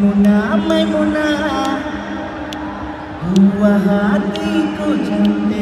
मैमुना मैमुना। हुआ हाथी को चलते